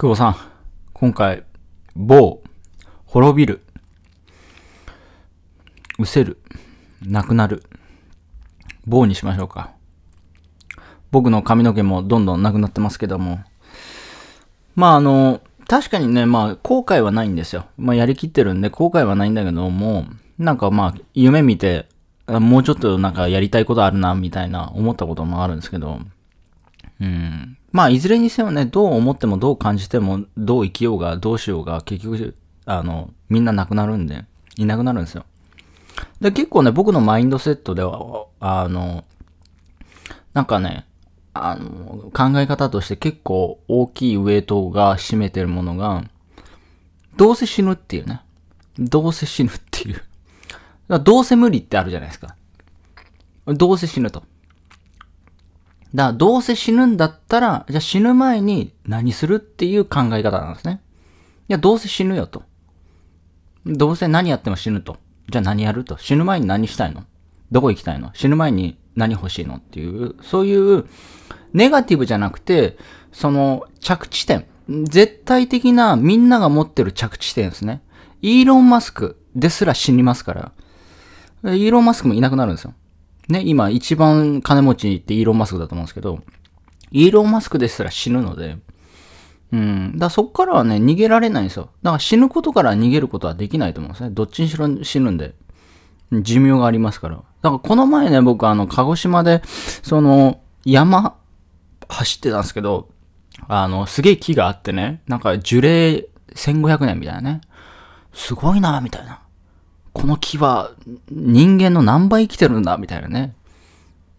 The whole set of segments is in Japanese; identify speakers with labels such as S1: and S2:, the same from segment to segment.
S1: 久保さん、今回、某、滅びる、失せる、なくなる、某にしましょうか。僕の髪の毛もどんどんなくなってますけども。まああの、確かにね、まあ後悔はないんですよ。まあやりきってるんで後悔はないんだけども、なんかまあ夢見て、もうちょっとなんかやりたいことあるな、みたいな思ったこともあるんですけど、うん。まあ、いずれにせよね、どう思ってもどう感じても、どう生きようが、どうしようが、結局、あの、みんな亡くなるんで、いなくなるんですよ。で、結構ね、僕のマインドセットでは、あの、なんかね、あの、考え方として結構大きいウェイトが占めてるものが、どうせ死ぬっていうね。どうせ死ぬっていう。だどうせ無理ってあるじゃないですか。どうせ死ぬと。だからどうせ死ぬんだったら、じゃあ死ぬ前に何するっていう考え方なんですね。いや、どうせ死ぬよと。どうせ何やっても死ぬと。じゃあ何やると。死ぬ前に何したいのどこ行きたいの死ぬ前に何欲しいのっていう、そういうネガティブじゃなくて、その着地点。絶対的なみんなが持ってる着地点ですね。イーロン・マスクですら死にますから。イーロン・マスクもいなくなるんですよ。ね、今一番金持ちに行ってイーロン・マスクだと思うんですけど、イーロン・マスクですら死ぬので、うん。だそっからはね、逃げられないんですよ。だから死ぬことから逃げることはできないと思うんですね。どっちにしろ死ぬんで。寿命がありますから。だからこの前ね、僕あの、鹿児島で、その、山、走ってたんですけど、あの、すげえ木があってね、なんか樹齢1500年みたいなね。すごいな、みたいな。この木は人間の何倍生きてるんだ、みたいなね。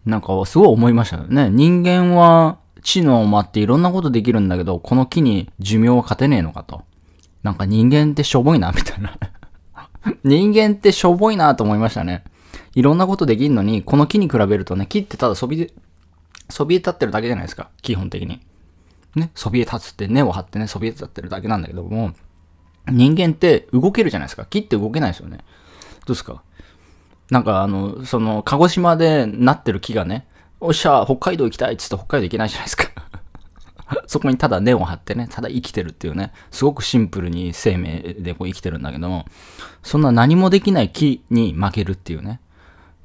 S1: なんかすごい思いましたよね。人間は知能もあっていろんなことできるんだけど、この木に寿命は勝てねえのかと。なんか人間ってしょぼいな、みたいな。人間ってしょぼいなと思いましたね。いろんなことできんのに、この木に比べるとね、木ってただそびえ、そびえ立ってるだけじゃないですか。基本的に。ね、そびえ立つって根を張ってね、そびえ立ってるだけなんだけども、人間って動けるじゃないですか。木って動けないですよね。どうですか？なんかあの、その、鹿児島でなってる木がね、おっしゃ、北海道行きたいっつって北海道行けないじゃないですか そこにただ根を張ってね、ただ生きてるっていうね、すごくシンプルに生命でこう生きてるんだけども、そんな何もできない木に負けるっていうね、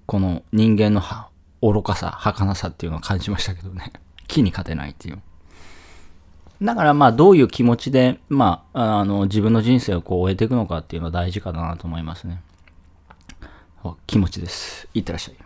S1: この人間の愚かさ、儚さっていうのを感じましたけどね、木に勝てないっていう。だからまあどういう気持ちで、まあ、あの、自分の人生をこう終えていくのかっていうのは大事かなと思いますね。気持ちです。いってらっしゃい。